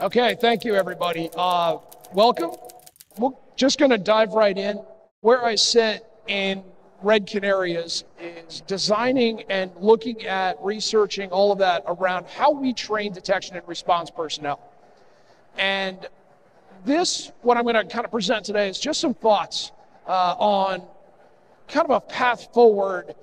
Okay, thank you, everybody. Uh, welcome. We're just going to dive right in. Where I sit in Red Canary is, designing and looking at researching all of that around how we train detection and response personnel. And this, what I'm going to kind of present today, is just some thoughts uh, on kind of a path forward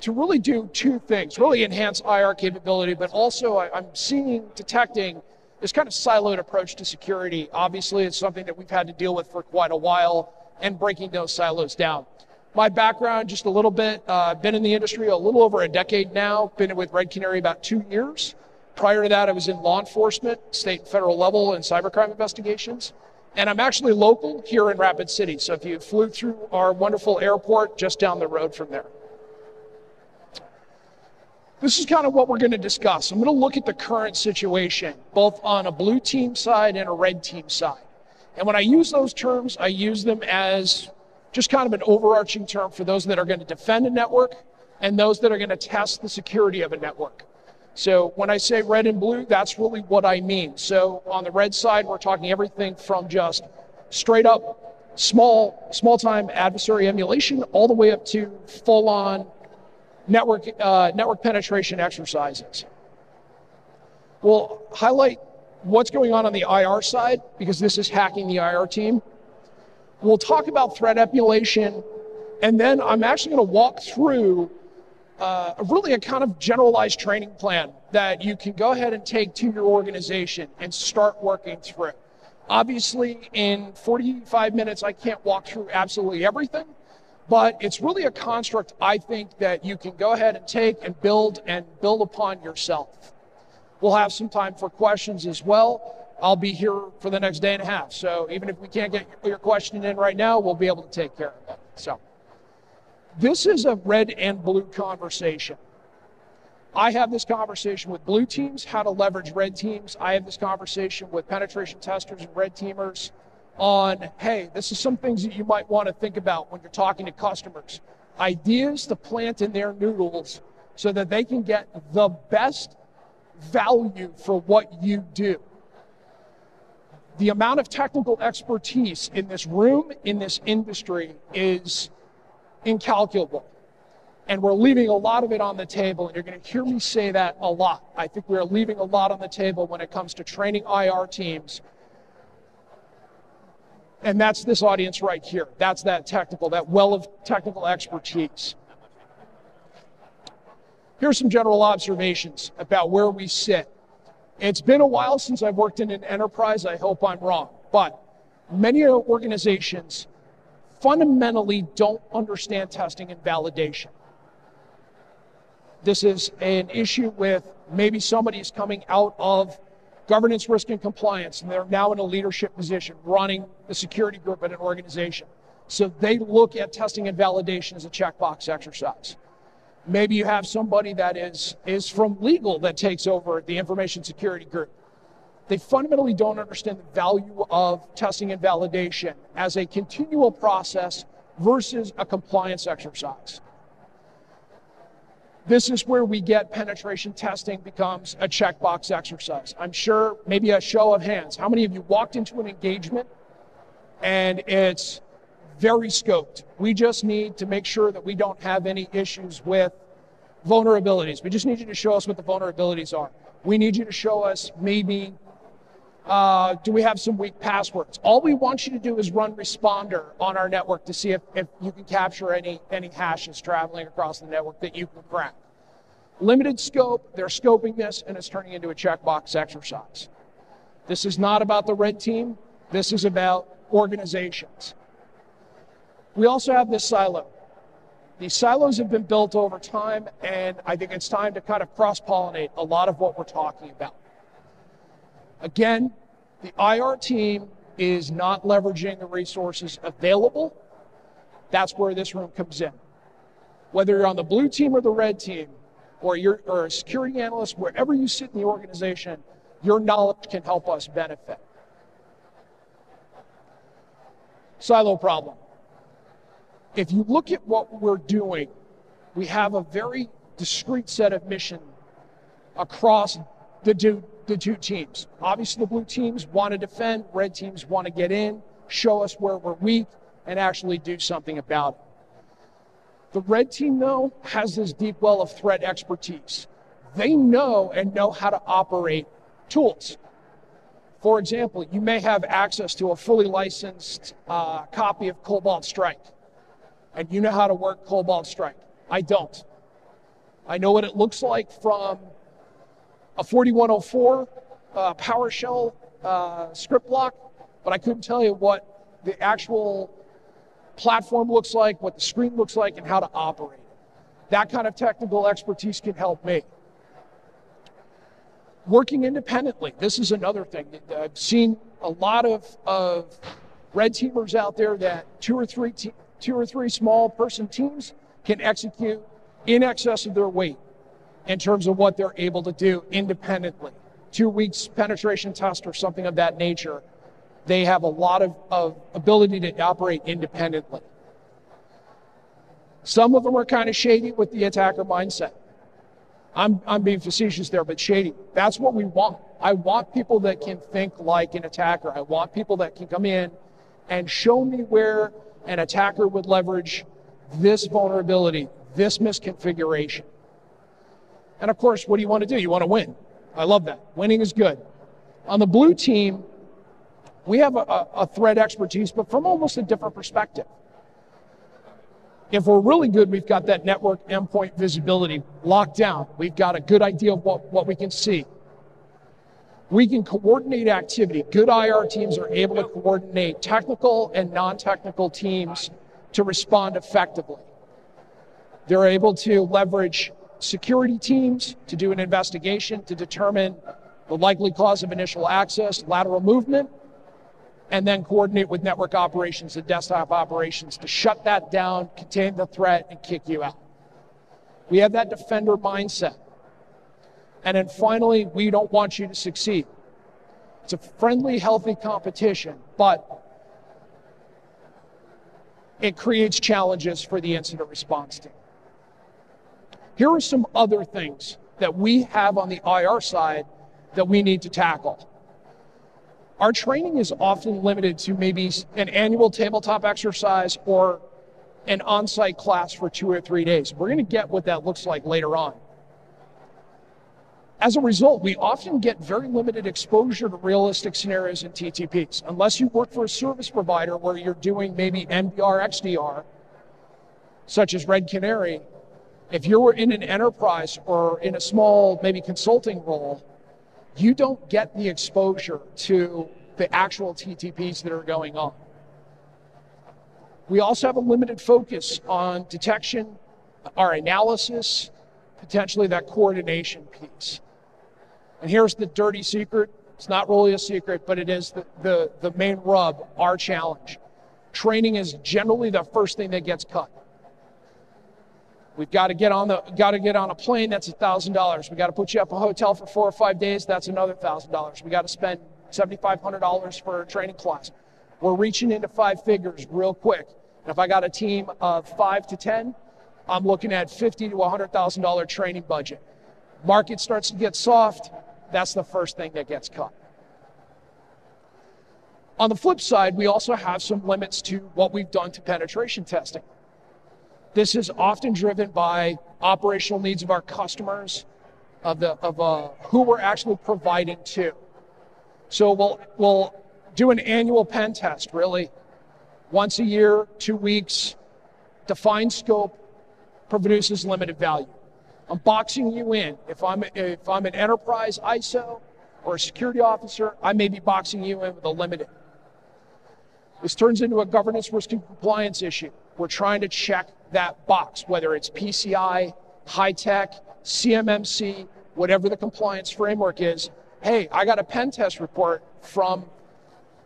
to really do two things really enhance IR capability, but also I, I'm seeing, detecting this kind of siloed approach to security. Obviously, it's something that we've had to deal with for quite a while and breaking those silos down. My background, just a little bit, uh, been in the industry a little over a decade now, been with Red Canary about two years. Prior to that, I was in law enforcement, state and federal level, and cybercrime investigations. And I'm actually local here in Rapid City. So if you flew through our wonderful airport, just down the road from there. This is kind of what we're going to discuss. I'm going to look at the current situation, both on a blue team side and a red team side. And when I use those terms, I use them as just kind of an overarching term for those that are going to defend a network and those that are going to test the security of a network. So when I say red and blue, that's really what I mean. So on the red side, we're talking everything from just straight up small, small time adversary emulation all the way up to full on network, uh, network penetration exercises. We'll highlight what's going on on the IR side because this is hacking the IR team. We'll talk about threat emulation, and then I'm actually going to walk through uh, really a kind of generalized training plan that you can go ahead and take to your organization and start working through. Obviously, in 45 minutes, I can't walk through absolutely everything, but it's really a construct I think that you can go ahead and take and build and build upon yourself. We'll have some time for questions as well. I'll be here for the next day and a half. So even if we can't get your question in right now, we'll be able to take care of it. So this is a red and blue conversation. I have this conversation with blue teams, how to leverage red teams. I have this conversation with penetration testers and red teamers on, hey, this is some things that you might want to think about when you're talking to customers. Ideas to plant in their noodles so that they can get the best value for what you do. The amount of technical expertise in this room, in this industry, is incalculable. And we're leaving a lot of it on the table, and you're going to hear me say that a lot. I think we're leaving a lot on the table when it comes to training IR teams and that's this audience right here. That's that technical, that well of technical expertise. Here's some general observations about where we sit. It's been a while since I've worked in an enterprise. I hope I'm wrong. But many organizations fundamentally don't understand testing and validation. This is an issue with maybe somebody is coming out of governance, risk, and compliance, and they're now in a leadership position running the security group at an organization. So they look at testing and validation as a checkbox exercise. Maybe you have somebody that is, is from legal that takes over the information security group. They fundamentally don't understand the value of testing and validation as a continual process versus a compliance exercise. This is where we get penetration testing becomes a checkbox exercise. I'm sure maybe a show of hands. How many of you walked into an engagement and it's very scoped? We just need to make sure that we don't have any issues with vulnerabilities. We just need you to show us what the vulnerabilities are. We need you to show us maybe uh, do we have some weak passwords? All we want you to do is run responder on our network to see if, if you can capture any, any hashes traveling across the network that you can crack. Limited scope, they're scoping this and it's turning into a checkbox exercise. This is not about the red team, this is about organizations. We also have this silo. These silos have been built over time, and I think it's time to kind of cross pollinate a lot of what we're talking about. Again, the IR team is not leveraging the resources available. That's where this room comes in. Whether you're on the blue team or the red team, or you're or a security analyst, wherever you sit in the organization, your knowledge can help us benefit. Silo problem. If you look at what we're doing, we have a very discrete set of mission across the, the two teams. Obviously, the blue teams want to defend, red teams want to get in, show us where we're weak, and actually do something about it. The red team, though, has this deep well of threat expertise. They know and know how to operate tools. For example, you may have access to a fully licensed uh, copy of Cobalt Strike, and you know how to work Cobalt Strike. I don't. I know what it looks like from a 4104 uh, PowerShell uh, script block, but I couldn't tell you what the actual platform looks like, what the screen looks like, and how to operate. It. That kind of technical expertise can help me. Working independently, this is another thing. That I've seen a lot of, of red teamers out there that two or three two or three small person teams can execute in excess of their weight in terms of what they're able to do independently. Two weeks penetration test or something of that nature. They have a lot of, of ability to operate independently. Some of them are kind of shady with the attacker mindset. I'm, I'm being facetious there, but shady. That's what we want. I want people that can think like an attacker. I want people that can come in and show me where an attacker would leverage this vulnerability, this misconfiguration. And of course, what do you want to do? You want to win. I love that. Winning is good. On the blue team, we have a, a threat expertise, but from almost a different perspective. If we're really good, we've got that network endpoint visibility locked down. We've got a good idea of what, what we can see. We can coordinate activity. Good IR teams are able to coordinate technical and non technical teams to respond effectively. They're able to leverage security teams to do an investigation to determine the likely cause of initial access, lateral movement, and then coordinate with network operations and desktop operations to shut that down, contain the threat, and kick you out. We have that defender mindset. And then finally, we don't want you to succeed. It's a friendly, healthy competition, but it creates challenges for the incident response team. Here are some other things that we have on the IR side that we need to tackle. Our training is often limited to maybe an annual tabletop exercise or an on site class for two or three days. We're going to get what that looks like later on. As a result, we often get very limited exposure to realistic scenarios in TTPs. Unless you work for a service provider where you're doing maybe MDR, XDR, such as Red Canary, if you're in an enterprise or in a small, maybe consulting role, you don't get the exposure to the actual TTPs that are going on. We also have a limited focus on detection, our analysis, potentially that coordination piece. And here's the dirty secret. It's not really a secret, but it is the, the, the main rub, our challenge. Training is generally the first thing that gets cut. We've got to get on the got to get on a plane. That's a thousand dollars. We got to put you up a hotel for four or five days. That's another thousand dollars. We got to spend seventy five hundred dollars for a training class. We're reaching into five figures real quick. And if I got a team of five to ten, I'm looking at fifty to hundred thousand dollar training budget. Market starts to get soft. That's the first thing that gets cut. On the flip side, we also have some limits to what we've done to penetration testing. This is often driven by operational needs of our customers, of the of uh, who we're actually providing to. So we'll we'll do an annual pen test, really, once a year, two weeks, defined scope, produces limited value. I'm boxing you in. If I'm if I'm an enterprise ISO or a security officer, I may be boxing you in with a limited. This turns into a governance risk and compliance issue. We're trying to check that box, whether it's PCI, HITECH, CMMC, whatever the compliance framework is. Hey, I got a pen test report from,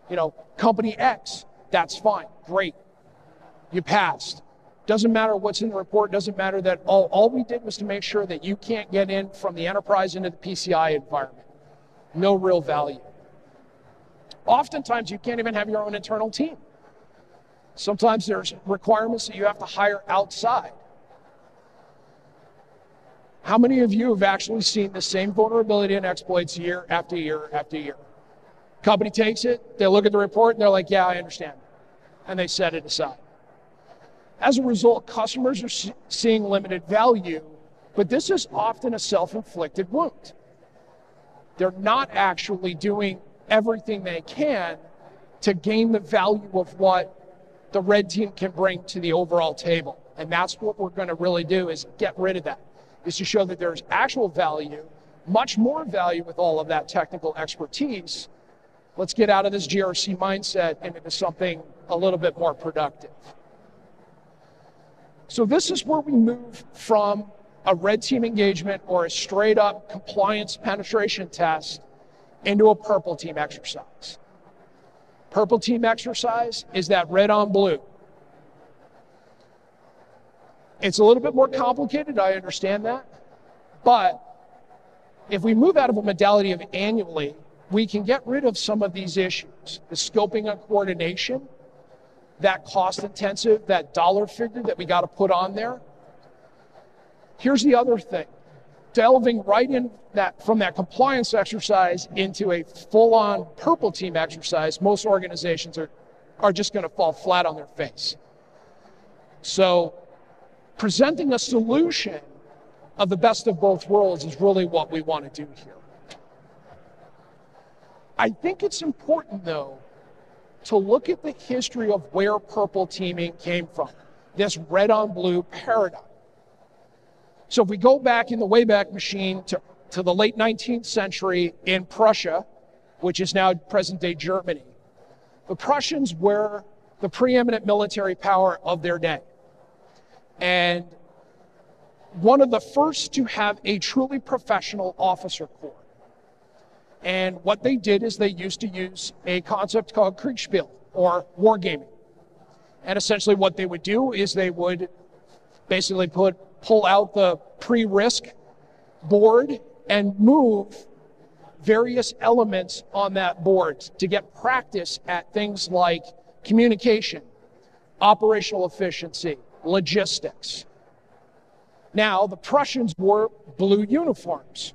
you know, company X. That's fine. Great. You passed. Doesn't matter what's in the report. Doesn't matter that all, all we did was to make sure that you can't get in from the enterprise into the PCI environment. No real value. Oftentimes, you can't even have your own internal team. Sometimes there's requirements that you have to hire outside. How many of you have actually seen the same vulnerability and exploits year after year after year? Company takes it, they look at the report, and they're like, yeah, I understand. And they set it aside. As a result, customers are seeing limited value, but this is often a self inflicted wound. They're not actually doing everything they can to gain the value of what the red team can bring to the overall table. And that's what we're going to really do is get rid of that, is to show that there's actual value, much more value with all of that technical expertise. Let's get out of this GRC mindset and into something a little bit more productive. So this is where we move from a red team engagement or a straight up compliance penetration test into a purple team exercise. Purple team exercise is that red on blue. It's a little bit more complicated, I understand that. But if we move out of a modality of annually, we can get rid of some of these issues. The scoping and coordination, that cost intensive, that dollar figure that we got to put on there. Here's the other thing delving right in that from that compliance exercise into a full-on purple team exercise, most organizations are, are just going to fall flat on their face. So presenting a solution of the best of both worlds is really what we want to do here. I think it's important though to look at the history of where purple teaming came from, this red on blue paradigm. So if we go back in the Wayback Machine to, to the late 19th century in Prussia, which is now present day Germany, the Prussians were the preeminent military power of their day. And one of the first to have a truly professional officer corps. And what they did is they used to use a concept called Kriegspiel or wargaming. And essentially what they would do is they would basically put pull out the pre-risk board and move various elements on that board to get practice at things like communication, operational efficiency, logistics. Now, the Prussians wore blue uniforms.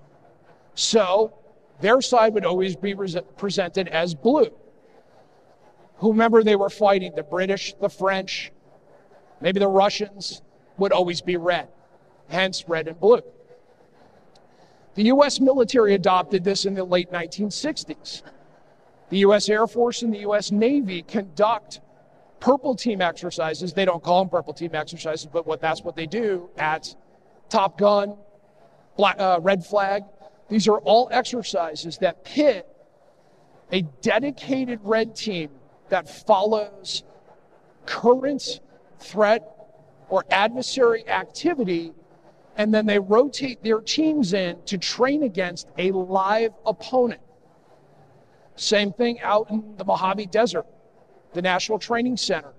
So their side would always be presented as blue. Whomever they were fighting, the British, the French, maybe the Russians, would always be red hence red and blue. The US military adopted this in the late 1960s. The US Air Force and the US Navy conduct purple team exercises. They don't call them purple team exercises, but what that's what they do at Top Gun, Black, uh, Red Flag. These are all exercises that pit a dedicated red team that follows current threat or adversary activity and then they rotate their teams in to train against a live opponent. Same thing out in the Mojave Desert. The National Training Center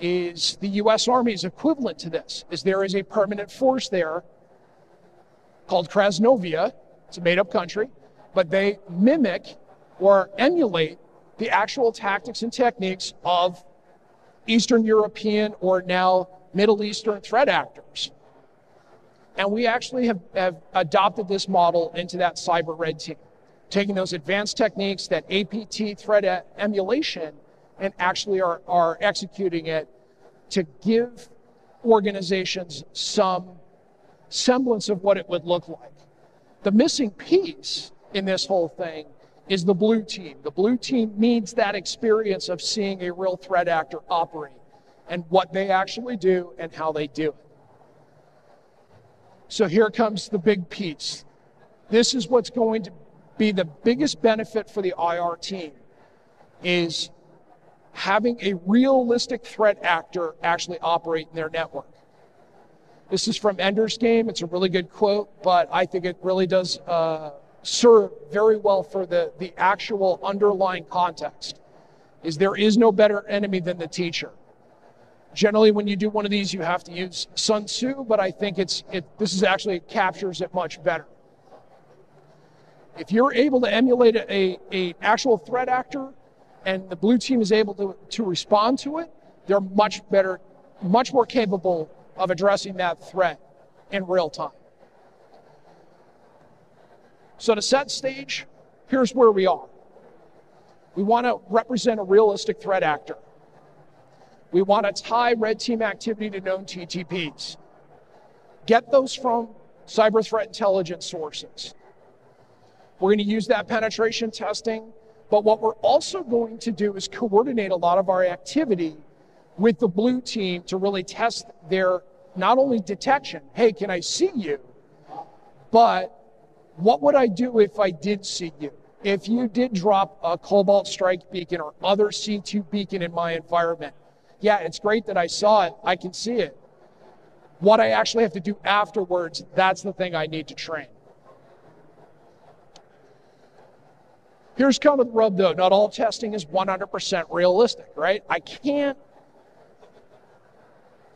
is the U.S. Army's equivalent to this, is there is a permanent force there called Krasnovia. It's a made-up country, but they mimic or emulate the actual tactics and techniques of Eastern European or now Middle Eastern threat actors. And we actually have, have adopted this model into that cyber red team, taking those advanced techniques, that APT threat emulation, and actually are, are executing it to give organizations some semblance of what it would look like. The missing piece in this whole thing is the blue team. The blue team needs that experience of seeing a real threat actor operate and what they actually do and how they do it. So here comes the big piece. This is what's going to be the biggest benefit for the IR team is having a realistic threat actor actually operate in their network. This is from Ender's Game. It's a really good quote, but I think it really does uh, serve very well for the, the actual underlying context. Is there is no better enemy than the teacher. Generally, when you do one of these, you have to use Sun Tzu, but I think it's it, this is actually captures it much better. If you're able to emulate a, a actual threat actor, and the blue team is able to, to respond to it, they're much better, much more capable of addressing that threat in real time. So to set stage, here's where we are. We want to represent a realistic threat actor. We want to tie red team activity to known TTPs. Get those from cyber threat intelligence sources. We're going to use that penetration testing, but what we're also going to do is coordinate a lot of our activity with the blue team to really test their not only detection, hey, can I see you? But what would I do if I did see you? If you did drop a Cobalt Strike beacon or other C2 beacon in my environment, yeah, it's great that I saw it, I can see it. What I actually have to do afterwards, that's the thing I need to train. Here's kind of the rub though not all testing is 100% realistic, right? I can't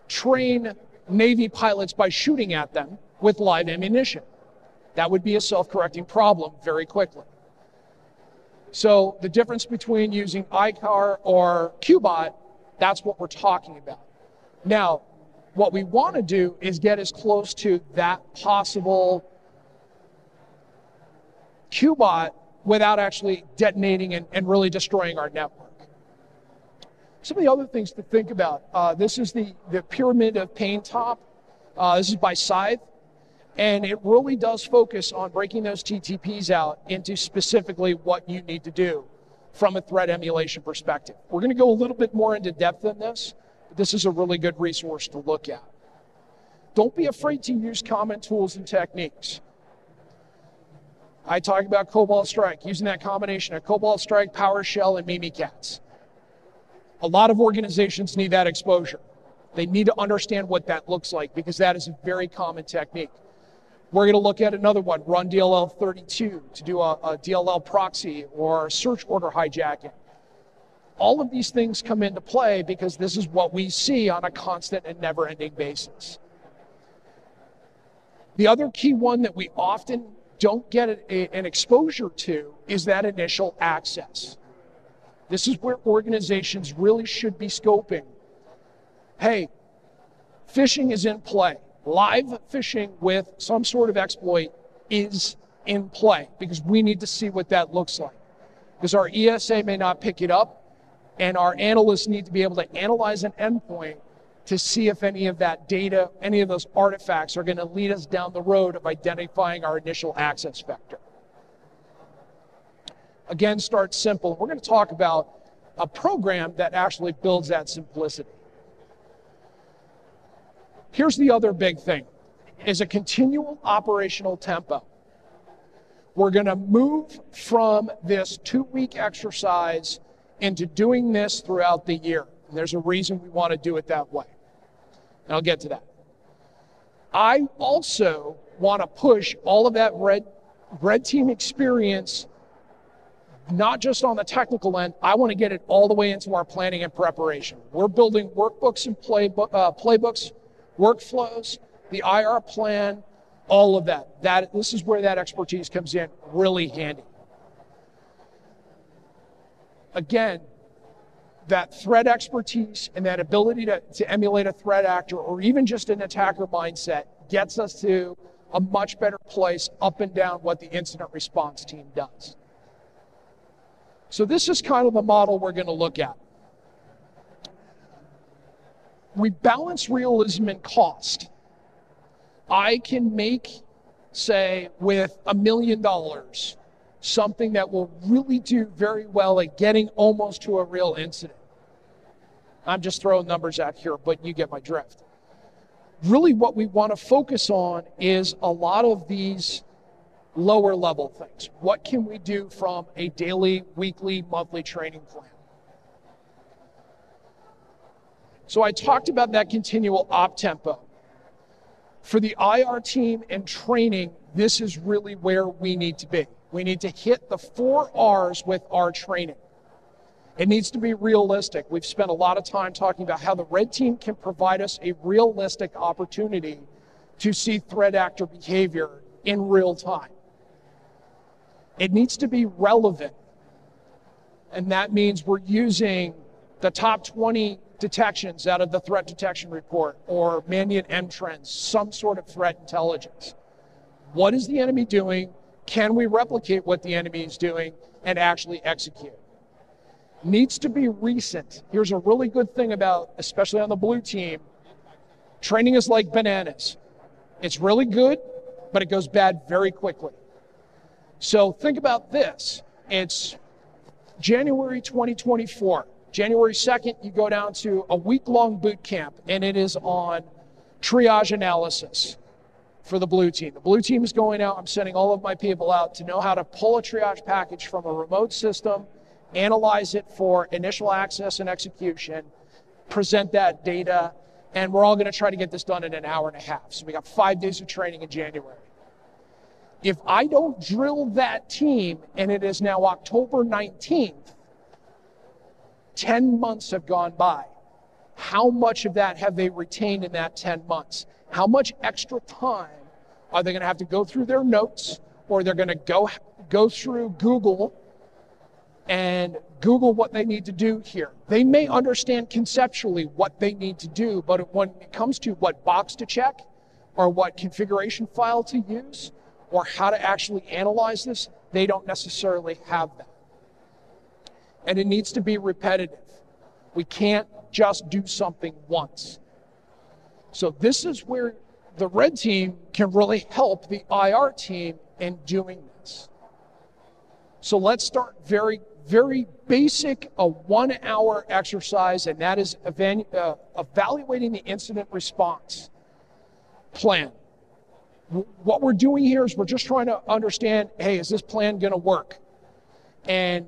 train Navy pilots by shooting at them with live ammunition. That would be a self correcting problem very quickly. So the difference between using EICAR or QBot, that's what we're talking about. Now, what we want to do is get as close to that possible QBot without actually detonating and, and really destroying our network. Some of the other things to think about. Uh, this is the, the pyramid of pain top. Uh, this is by Scythe. And it really does focus on breaking those TTPs out into specifically what you need to do from a threat emulation perspective. We're going to go a little bit more into depth in this, but this is a really good resource to look at. Don't be afraid to use common tools and techniques. I talk about Cobalt Strike, using that combination of Cobalt Strike, PowerShell, and Mimikatz. A lot of organizations need that exposure. They need to understand what that looks like because that is a very common technique. We're going to look at another one, rundll32 to do a, a DLL proxy or search order hijacking. All of these things come into play because this is what we see on a constant and never ending basis. The other key one that we often don't get an exposure to is that initial access. This is where organizations really should be scoping. Hey, phishing is in play live phishing with some sort of exploit is in play because we need to see what that looks like. Because our ESA may not pick it up, and our analysts need to be able to analyze an endpoint to see if any of that data, any of those artifacts are going to lead us down the road of identifying our initial access vector. Again, start simple. We're going to talk about a program that actually builds that simplicity. Here's the other big thing is a continual operational tempo. We're going to move from this two week exercise into doing this throughout the year. And there's a reason we want to do it that way. And I'll get to that. I also want to push all of that red, red team experience, not just on the technical end. I want to get it all the way into our planning and preparation. We're building workbooks and playbook, uh, playbooks workflows, the IR plan, all of that. That this is where that expertise comes in really handy. Again, that threat expertise and that ability to, to emulate a threat actor or even just an attacker mindset gets us to a much better place up and down what the incident response team does. So this is kind of the model we're going to look at we balance realism and cost. I can make, say, with a million dollars, something that will really do very well at getting almost to a real incident. I'm just throwing numbers out here, but you get my drift. Really, what we want to focus on is a lot of these lower level things. What can we do from a daily, weekly, monthly training plan? So I talked about that continual op tempo. For the IR team and training, this is really where we need to be. We need to hit the four R's with our training. It needs to be realistic. We've spent a lot of time talking about how the red team can provide us a realistic opportunity to see threat actor behavior in real time. It needs to be relevant. And that means we're using the top 20 detections out of the threat detection report or Mandiant M trends, some sort of threat intelligence. What is the enemy doing? Can we replicate what the enemy is doing and actually execute? Needs to be recent. Here's a really good thing about, especially on the blue team, training is like bananas. It's really good, but it goes bad very quickly. So think about this. It's January 2024. January 2nd, you go down to a week long boot camp, and it is on triage analysis for the blue team. The blue team is going out. I'm sending all of my people out to know how to pull a triage package from a remote system, analyze it for initial access and execution, present that data, and we're all going to try to get this done in an hour and a half. So we got five days of training in January. If I don't drill that team and it is now October 19th, 10 months have gone by. How much of that have they retained in that 10 months? How much extra time are they going to have to go through their notes or they're going to go go through Google and Google what they need to do here. They may understand conceptually what they need to do, but when it comes to what box to check or what configuration file to use or how to actually analyze this, they don't necessarily have that. And it needs to be repetitive. We can't just do something once. So this is where the red team can really help the IR team in doing this. So let's start very, very basic, a one hour exercise, and that is uh, evaluating the incident response plan. What we're doing here is we're just trying to understand hey, is this plan going to work? And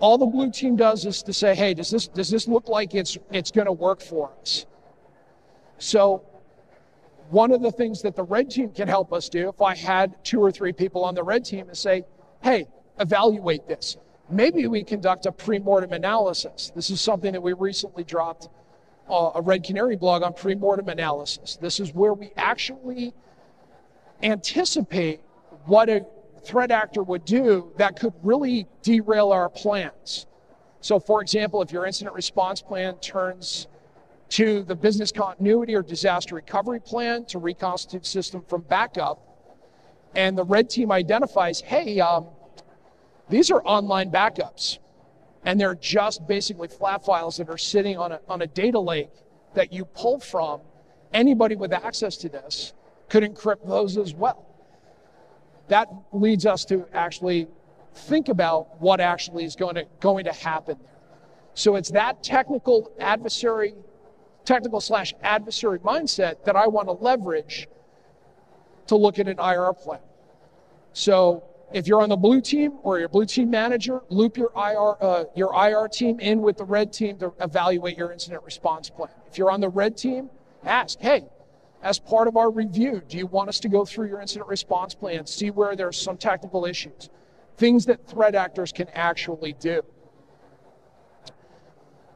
all the blue team does is to say, hey, does this, does this look like it's, it's going to work for us? So one of the things that the red team can help us do, if I had two or three people on the red team, is say, hey, evaluate this. Maybe we conduct a pre-mortem analysis. This is something that we recently dropped uh, a Red Canary blog on pre-mortem analysis. This is where we actually anticipate what a threat actor would do that could really derail our plans. So, for example, if your incident response plan turns to the business continuity or disaster recovery plan to reconstitute system from backup, and the red team identifies, hey, um, these are online backups, and they're just basically flat files that are sitting on a, on a data lake that you pull from. Anybody with access to this could encrypt those as well that leads us to actually think about what actually is going to, going to happen there. So it's that technical adversary, technical slash adversary mindset that I want to leverage to look at an IR plan. So if you're on the blue team or your blue team manager, loop your IR, uh, your IR team in with the red team to evaluate your incident response plan. If you're on the red team, ask, hey, as part of our review, do you want us to go through your incident response plan, see where there's some technical issues, things that threat actors can actually do?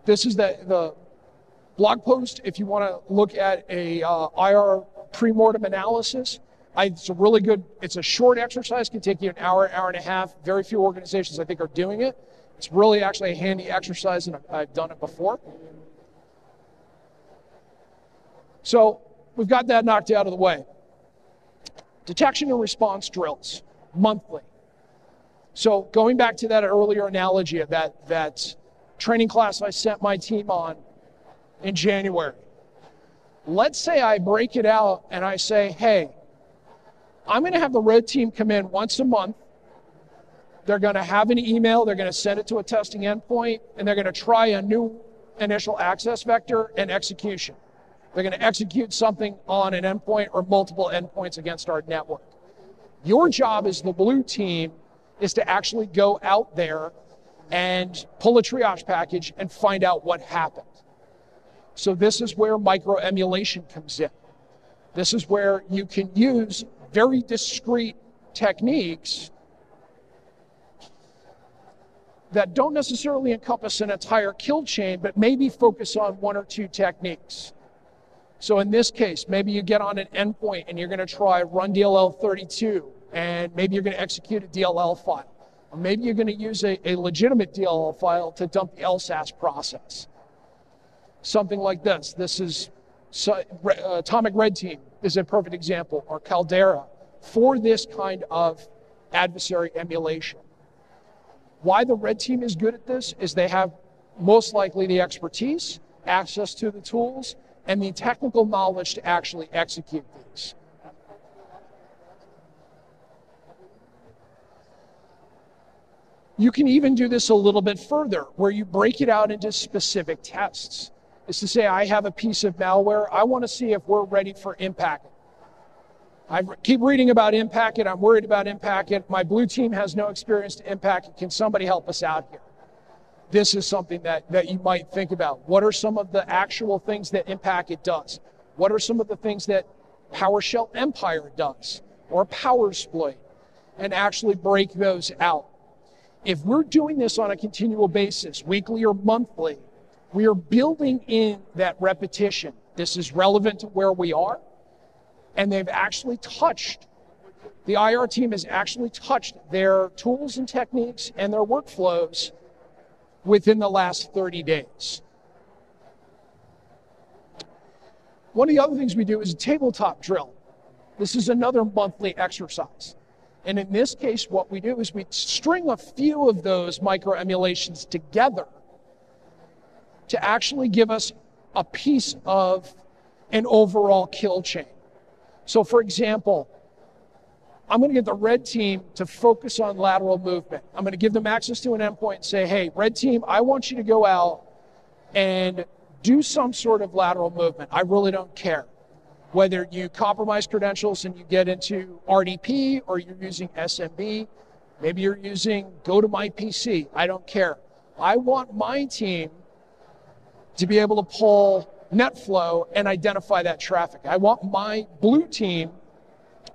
This is the, the blog post if you want to look at a uh, IR pre-mortem analysis. I, it's a really good, it's a short exercise, can take you an hour, hour and a half. Very few organizations I think are doing it. It's really actually a handy exercise and I've done it before. So we've got that knocked out of the way. Detection and response drills monthly. So going back to that earlier analogy of that, that training class I sent my team on in January. Let's say I break it out and I say, hey, I'm going to have the red team come in once a month. They're going to have an email, they're going to send it to a testing endpoint, and they're going to try a new initial access vector and execution. They're going to execute something on an endpoint or multiple endpoints against our network. Your job as the blue team is to actually go out there and pull a triage package and find out what happened. So this is where micro emulation comes in. This is where you can use very discrete techniques that don't necessarily encompass an entire kill chain, but maybe focus on one or two techniques. So in this case, maybe you get on an endpoint and you're going to try rundll32, and maybe you're going to execute a DLL file. Or maybe you're going to use a, a legitimate DLL file to dump the LSASS process. Something like this. This is so, uh, Atomic Red Team is a perfect example, or Caldera, for this kind of adversary emulation. Why the red team is good at this is they have most likely the expertise, access to the tools, and the technical knowledge to actually execute these. You can even do this a little bit further, where you break it out into specific tests. Is to say, I have a piece of malware. I want to see if we're ready for impact. I keep reading about impact. I'm worried about impact. My blue team has no experience to impact. Can somebody help us out here? This is something that, that you might think about. What are some of the actual things that impact it does? What are some of the things that PowerShell Empire does or Powersploit? And actually break those out. If we're doing this on a continual basis, weekly or monthly, we are building in that repetition. This is relevant to where we are and they've actually touched, the IR team has actually touched their tools and techniques and their workflows within the last 30 days. One of the other things we do is a tabletop drill. This is another monthly exercise. And in this case, what we do is we string a few of those micro emulations together to actually give us a piece of an overall kill chain. So, for example, I'm going to get the red team to focus on lateral movement. I'm going to give them access to an endpoint and say, hey, red team, I want you to go out and do some sort of lateral movement. I really don't care. Whether you compromise credentials and you get into RDP or you're using SMB, maybe you're using GoToMyPC. I don't care. I want my team to be able to pull NetFlow and identify that traffic. I want my blue team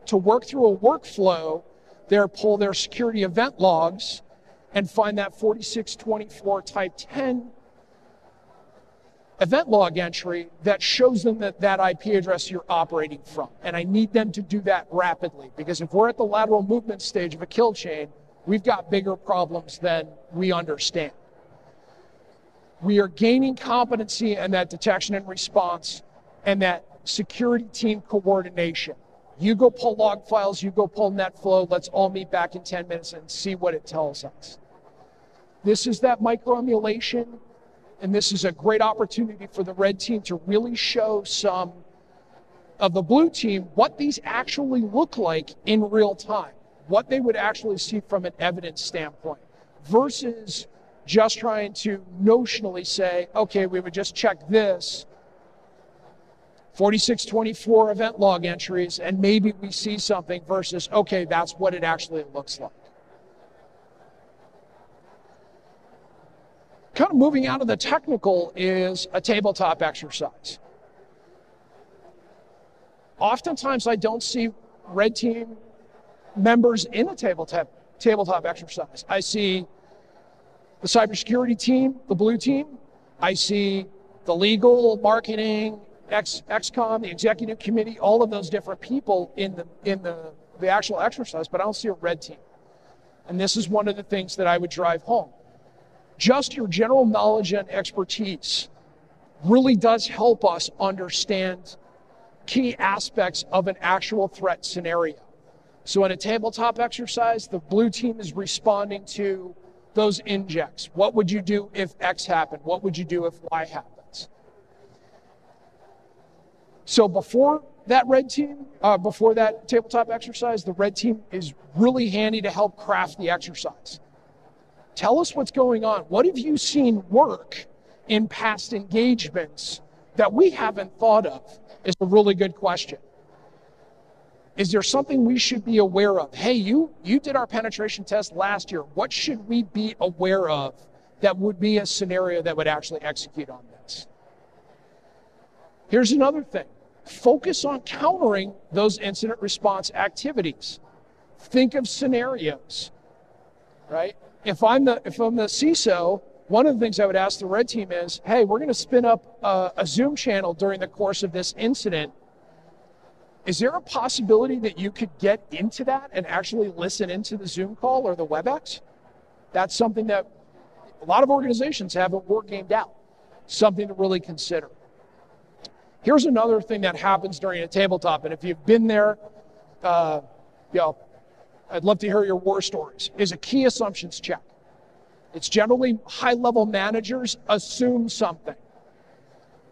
to work through a workflow there, pull their security event logs and find that 4624 type 10 event log entry that shows them that that IP address you're operating from. And I need them to do that rapidly because if we're at the lateral movement stage of a kill chain, we've got bigger problems than we understand we are gaining competency in that detection and response and that security team coordination. You go pull log files, you go pull NetFlow. Let's all meet back in 10 minutes and see what it tells us. This is that micro emulation, and this is a great opportunity for the red team to really show some of the blue team what these actually look like in real time, what they would actually see from an evidence standpoint versus just trying to notionally say, okay, we would just check this 4624 event log entries, and maybe we see something versus, okay, that's what it actually looks like. Kind of moving out of the technical is a tabletop exercise. Oftentimes, I don't see red team members in a tabletop, tabletop exercise. I see the cybersecurity team, the blue team. I see the legal, marketing, X, ExCom, the executive committee, all of those different people in the in the, the actual exercise, but I don't see a red team. And this is one of the things that I would drive home. Just your general knowledge and expertise really does help us understand key aspects of an actual threat scenario. So in a tabletop exercise, the blue team is responding to those injects. What would you do if X happened? What would you do if Y happens? So before that red team, uh, before that tabletop exercise, the red team is really handy to help craft the exercise. Tell us what's going on. What have you seen work in past engagements that we haven't thought of? Is a really good question. Is there something we should be aware of? Hey, you you did our penetration test last year. What should we be aware of that would be a scenario that would actually execute on this? Here's another thing. Focus on countering those incident response activities. Think of scenarios. Right? If I'm the if I'm the CISO, one of the things I would ask the red team is, hey, we're going to spin up a, a Zoom channel during the course of this incident is there a possibility that you could get into that and actually listen into the Zoom call or the WebEx? That's something that a lot of organizations haven't work gamed out. Something to really consider. Here's another thing that happens during a tabletop, and if you've been there, uh, you know, I'd love to hear your war stories, is a key assumptions check. It's generally high level managers assume something.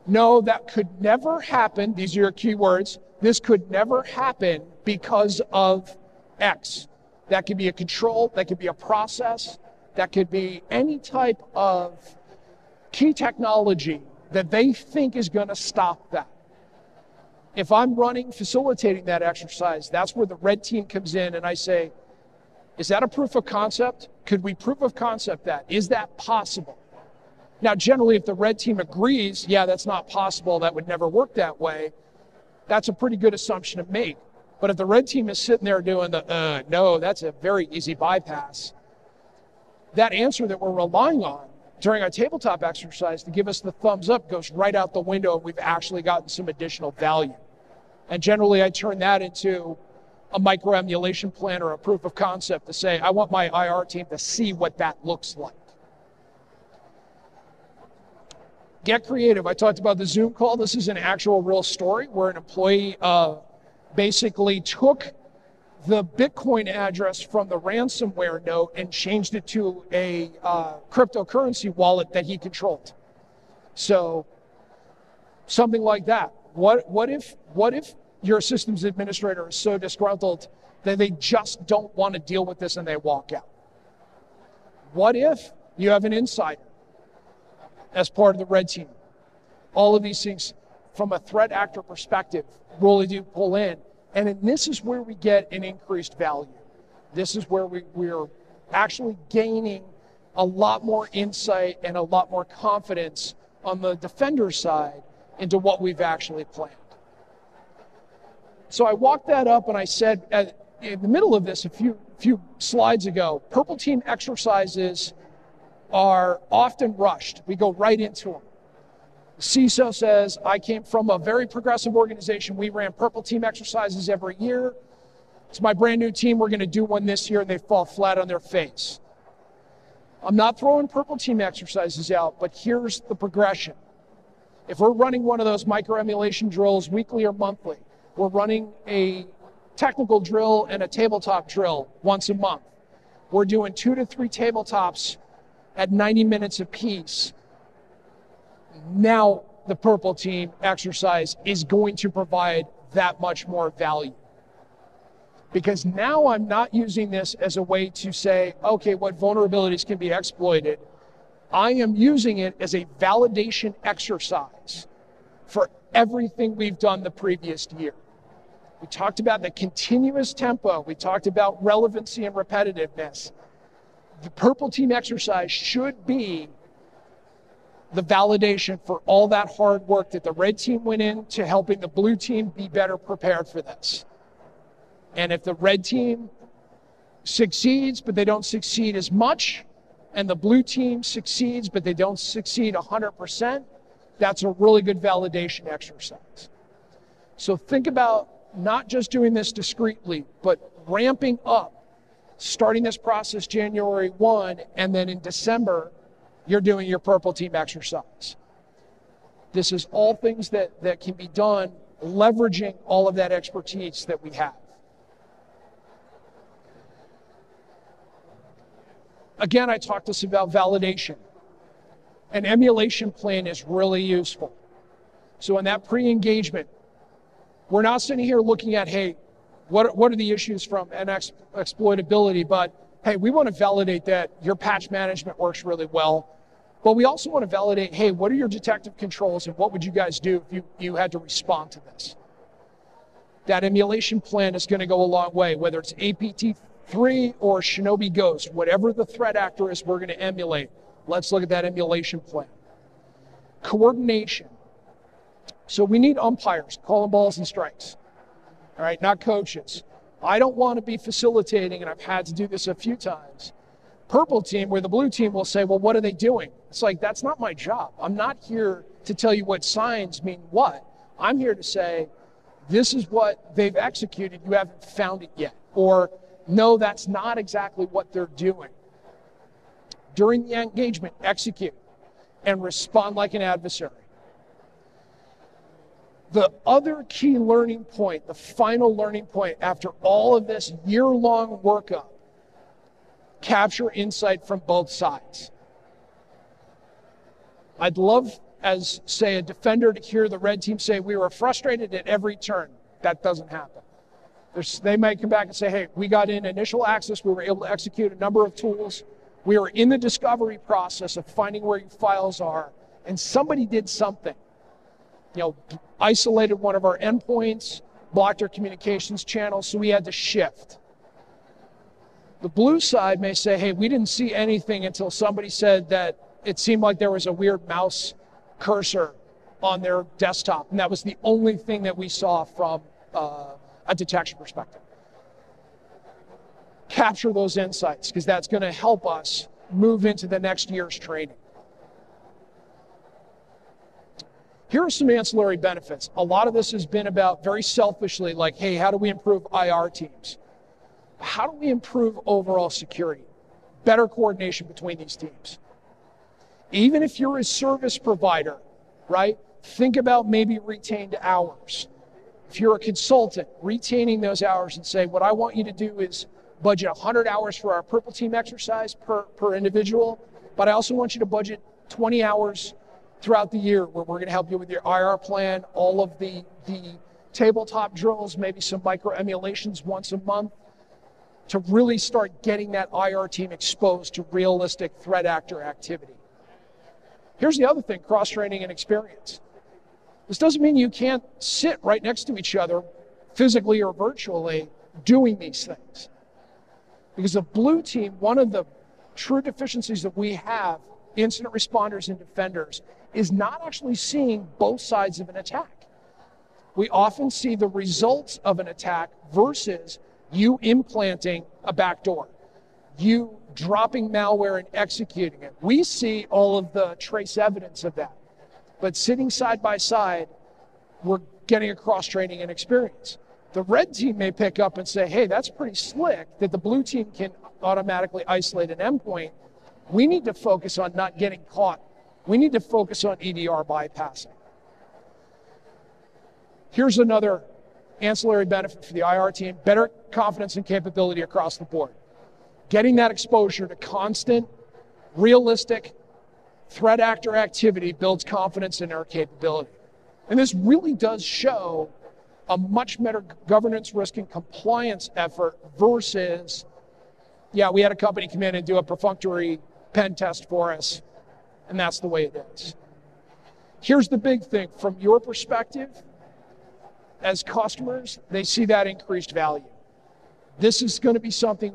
No, that could never happen. These are your keywords. This could never happen because of X. That could be a control, that could be a process, that could be any type of key technology that they think is going to stop that. If I'm running, facilitating that exercise, that's where the red team comes in and I say, is that a proof of concept? Could we proof of concept that? Is that possible? Now, generally, if the red team agrees, yeah, that's not possible, that would never work that way, that's a pretty good assumption to make. But if the red team is sitting there doing the, uh, no, that's a very easy bypass, that answer that we're relying on during our tabletop exercise to give us the thumbs up goes right out the window and we've actually gotten some additional value. And generally, I turn that into a micro emulation plan or a proof of concept to say, I want my IR team to see what that looks like. Get creative. I talked about the Zoom call. This is an actual real story where an employee uh, basically took the Bitcoin address from the ransomware note and changed it to a uh, cryptocurrency wallet that he controlled. So something like that. What, what if what if your systems administrator is so disgruntled that they just don't want to deal with this and they walk out? What if you have an insider as part of the red team? All of these things from a threat actor perspective really do pull in. And this is where we get an increased value. This is where we, we're actually gaining a lot more insight and a lot more confidence on the defender side into what we've actually planned. So I walked that up and I said, at, in the middle of this, a few, few slides ago, purple team exercises are often rushed. We go right into them. CISO says, I came from a very progressive organization. We ran purple team exercises every year. It's my brand new team. We're going to do one this year, and they fall flat on their face. I'm not throwing purple team exercises out, but here's the progression. If we're running one of those micro emulation drills weekly or monthly, we're running a technical drill and a tabletop drill once a month. We're doing two to three tabletops at 90 minutes apiece. Now, the purple team exercise is going to provide that much more value. Because now I'm not using this as a way to say, okay, what vulnerabilities can be exploited. I am using it as a validation exercise for everything we've done the previous year. We talked about the continuous tempo. We talked about relevancy and repetitiveness. The purple team exercise should be the validation for all that hard work that the red team went in to helping the blue team be better prepared for this. And if the red team succeeds, but they don't succeed as much, and the blue team succeeds, but they don't succeed 100%, that's a really good validation exercise. So think about not just doing this discreetly, but ramping up, starting this process January 1, and then in December, you're doing your purple team exercise. This is all things that, that can be done leveraging all of that expertise that we have. Again, I talked to us about validation. An emulation plan is really useful. So in that pre-engagement, we're not sitting here looking at, hey, what, what are the issues from an ex- exploitability, but hey, we want to validate that your patch management works really well. But we also want to validate, hey, what are your detective controls and what would you guys do if you, you had to respond to this? That emulation plan is going to go a long way, whether it's APT3 or Shinobi Ghost, whatever the threat actor is we're going to emulate. Let's look at that emulation plan. Coordination. So we need umpires calling balls and strikes. All right, not coaches. I don't want to be facilitating, and I've had to do this a few times. Purple team, where the blue team will say, Well, what are they doing? It's like, that's not my job. I'm not here to tell you what signs mean what. I'm here to say, This is what they've executed. You haven't found it yet. Or, No, that's not exactly what they're doing. During the engagement, execute and respond like an adversary. The other key learning point, the final learning point after all of this year long workup, capture insight from both sides. I'd love, as say a defender, to hear the red team say, We were frustrated at every turn. That doesn't happen. There's, they might come back and say, Hey, we got in initial access, we were able to execute a number of tools. We were in the discovery process of finding where your files are, and somebody did something. You know, isolated one of our endpoints, blocked our communications channel, so we had to shift. The blue side may say, hey, we didn't see anything until somebody said that it seemed like there was a weird mouse cursor on their desktop. And that was the only thing that we saw from uh, a detection perspective. Capture those insights because that's going to help us move into the next year's training. Here are some ancillary benefits. A lot of this has been about very selfishly, like, hey, how do we improve IR teams? How do we improve overall security? Better coordination between these teams. Even if you're a service provider, right? Think about maybe retained hours. If you're a consultant, retaining those hours and say, what I want you to do is budget 100 hours for our purple team exercise per, per individual, but I also want you to budget 20 hours throughout the year where we're going to help you with your IR plan, all of the, the tabletop drills, maybe some micro emulations once a month to really start getting that IR team exposed to realistic threat actor activity. Here's the other thing cross training and experience. This doesn't mean you can't sit right next to each other, physically or virtually, doing these things. Because the blue team, one of the true deficiencies that we have, incident responders and defenders, is not actually seeing both sides of an attack. We often see the results of an attack versus you implanting a backdoor, you dropping malware and executing it. We see all of the trace evidence of that. But sitting side by side, we're getting across training and experience. The red team may pick up and say, hey, that's pretty slick that the blue team can automatically isolate an endpoint. We need to focus on not getting caught we need to focus on EDR bypassing. Here's another ancillary benefit for the IR team better confidence and capability across the board. Getting that exposure to constant, realistic threat actor activity builds confidence in our capability. And this really does show a much better governance, risk, and compliance effort versus, yeah, we had a company come in and do a perfunctory pen test for us and that's the way it is. Here's the big thing from your perspective, as customers, they see that increased value. This is going to be something,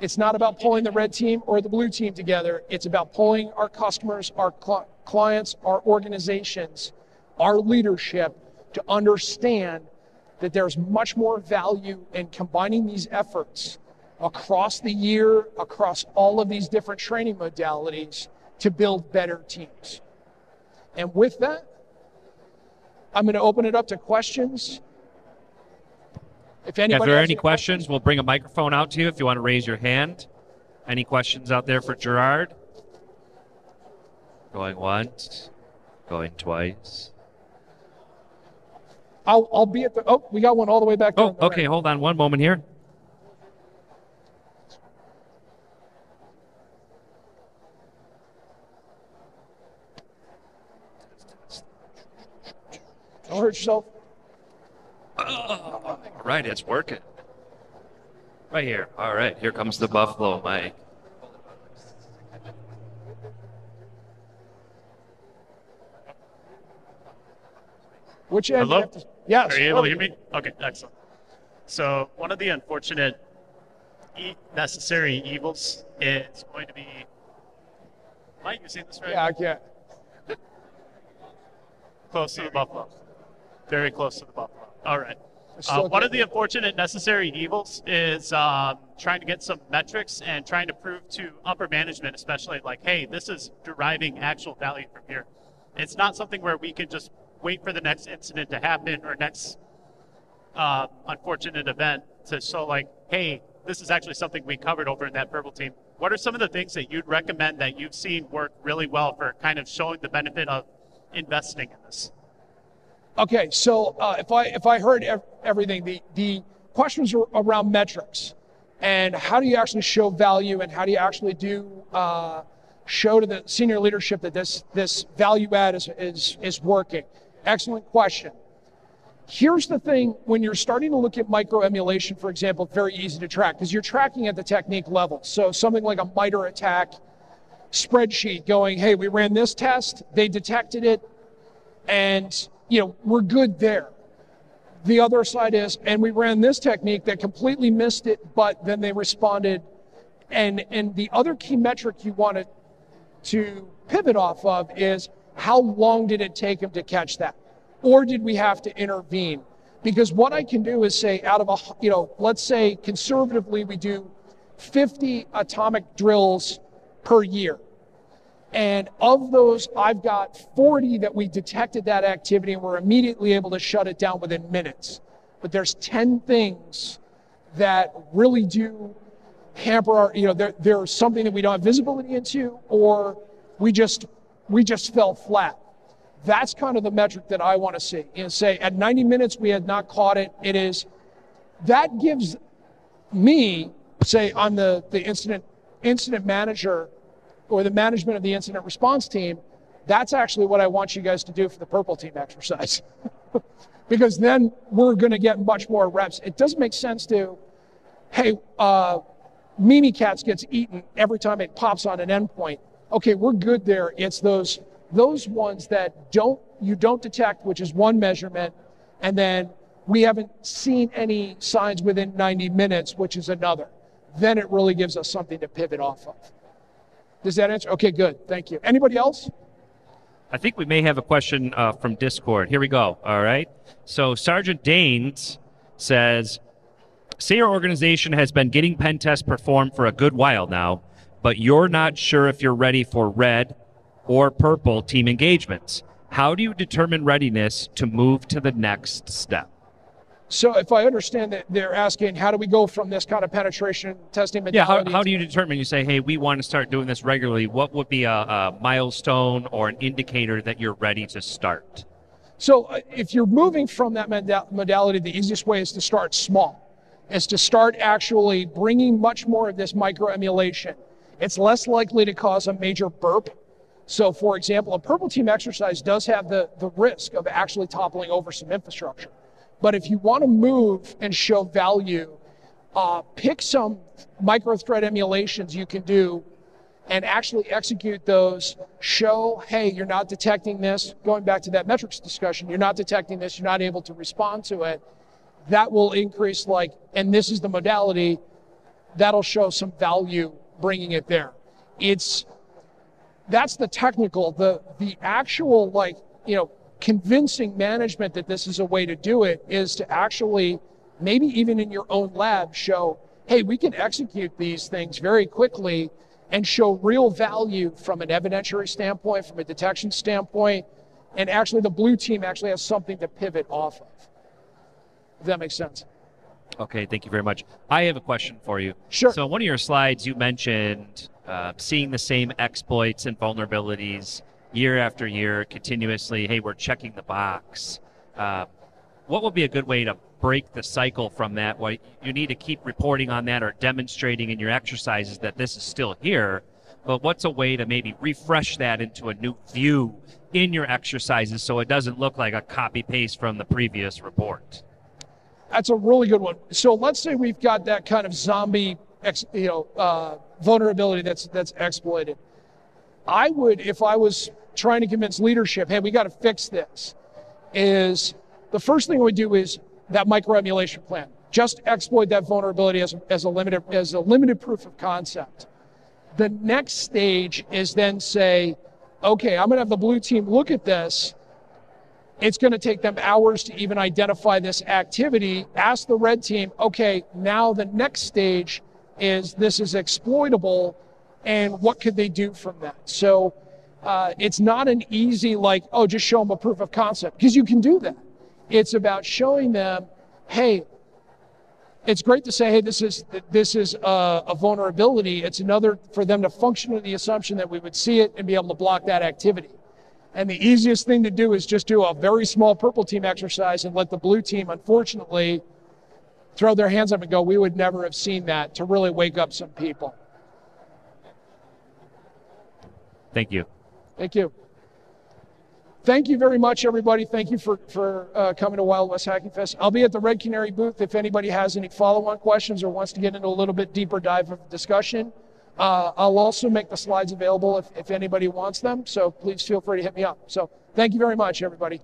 it's not about pulling the red team or the blue team together. It's about pulling our customers, our cl- clients, our organizations, our leadership to understand that there's much more value in combining these efforts across the year, across all of these different training modalities to build better teams. And with that, I'm going to open it up to questions. If, yeah, if there are any questions, questions, we'll bring a microphone out to you if you want to raise your hand. Any questions out there for Gerard? Going once, going twice. I'll, I'll be at the. Oh, we got one all the way back. Oh, okay. Right. Hold on one moment here. Hurt yourself. all right, it's working. Right here. All right, here comes the Buffalo Mike. Which end? Hello? To... Yes. Are you able to hear me? Okay, excellent. So one of the unfortunate e- necessary evils is going to be. Mike, you see this right? Yeah, I can't. Close to the buffalo very close to the buffalo. All right. Uh, one of the unfortunate necessary evils is um, trying to get some metrics and trying to prove to upper management, especially like, hey, this is deriving actual value from here. It's not something where we can just wait for the next incident to happen or next uh, unfortunate event to show like, hey, this is actually something we covered over in that purple team. What are some of the things that you'd recommend that you've seen work really well for kind of showing the benefit of investing in this? Okay, so uh, if I if I heard ev- everything, the the questions are around metrics and how do you actually show value and how do you actually do uh, show to the senior leadership that this this value add is is is working. Excellent question. Here's the thing when you're starting to look at micro emulation, for example, it's very easy to track because you're tracking at the technique level. So something like a MITRE ATT&CK spreadsheet going, hey, we ran this test, they detected it, and you know, we're good there. The other side is, and we ran this technique that completely missed it, but then they responded. And and the other key metric you want to to pivot off of is how long did it take them to catch that? or did we have to intervene? Because what I can do is say, out of a, you know, let's say conservatively we do 50 atomic drills per year. And of those, I've got 40 that we detected that activity and we're immediately able to shut it down within minutes. But there's 10 things that really do hamper our, you know, there, there's something that we don't have visibility into, or we just, we just fell flat. That's kind of the metric that I want to see. Know, say at 90 minutes we had not caught it. It is that gives me, say, on the, the incident incident manager or the management of the incident response team, that's actually what I want you guys to do for the purple team exercise. because then we're going to get much more reps. It doesn't make sense to, hey, uh, Mimikatz gets eaten every time it pops on an endpoint. Okay, we're good there. It's those those ones that don't you don't detect, which is one measurement, and then we haven't seen any signs within 90 minutes, which is another. Then it really gives us something to pivot off of. Does that answer? Okay, good. Thank you. Anybody else? I think we may have a question uh, from Discord. Here we go. All right. So Sergeant Danes says, say your organization has been getting pen tests performed for a good while now, but you're not sure if you're ready for red or purple team engagements. How do you determine readiness to move to the next step? So, if I understand that they're asking, how do we go from this kind of penetration testing mentality? Yeah, how, how do you determine? You say, hey, we want to start doing this regularly. What would be a, a milestone or an indicator that you're ready to start? So, uh, if you're moving from that modality, the easiest way is to start small, is to start actually bringing much more of this micro emulation. It's less likely to cause a major burp so, for example, a purple team exercise does have the, the risk of actually toppling over some infrastructure. But if you want to move and show value, uh, pick some micro threat emulations you can do and actually execute those. Show, hey, you're not detecting this. Going back to that metrics discussion, you're not detecting this, you're not able to respond to it. That will increase, like, and this is the modality, that'll show some value bringing it there. It's that's the technical. The the actual like you know convincing management that this is a way to do it is to actually maybe even in your own lab show, hey, we can execute these things very quickly and show real value from an evidentiary standpoint, from a detection standpoint, and actually the blue team actually has something to pivot off of. If that makes sense. Okay, thank you very much. I have a question for you. Sure. So, one of your slides, you mentioned uh, seeing the same exploits and vulnerabilities year after year continuously. Hey, we're checking the box. Uh, what would be a good way to break the cycle from that? What you need to keep reporting on that or demonstrating in your exercises that this is still here. But what's a way to maybe refresh that into a new view in your exercises so it doesn't look like a copy paste from the previous report? That's a really good one. So let's say we've got that kind of zombie, you know, uh, vulnerability that's that's exploited. I would, if I was trying to convince leadership, hey, we got to fix this, is the first thing we do is that micro emulation plan. Just exploit that vulnerability as, as a limited as a limited proof of concept. The next stage is then say, okay, I'm going to have the blue team look at this. It's going to take them hours to even identify this activity. Ask the red team, okay, now the next stage is this is exploitable and what could they do from that? So uh, it's not an easy, like, oh, just show them a proof of concept, because you can do that. It's about showing them, hey, it's great to say, hey, this is this is a, a, vulnerability. It's another for them to function with the assumption that we would see it and be able to block that activity. And the easiest thing to do is just do a very small purple team exercise and let the blue team, unfortunately, throw their hands up and go, we would never have seen that to really wake up some people. Thank you. Thank you. Thank you very much, everybody. Thank you for, for uh, coming to Wild West Hackin' Fest. I'll be at the Red Canary booth if anybody has any follow on questions or wants to get into a little bit deeper dive of discussion. Uh, I'll also make the slides available if, if anybody wants them. So please feel free to hit me up. So thank you very much, everybody.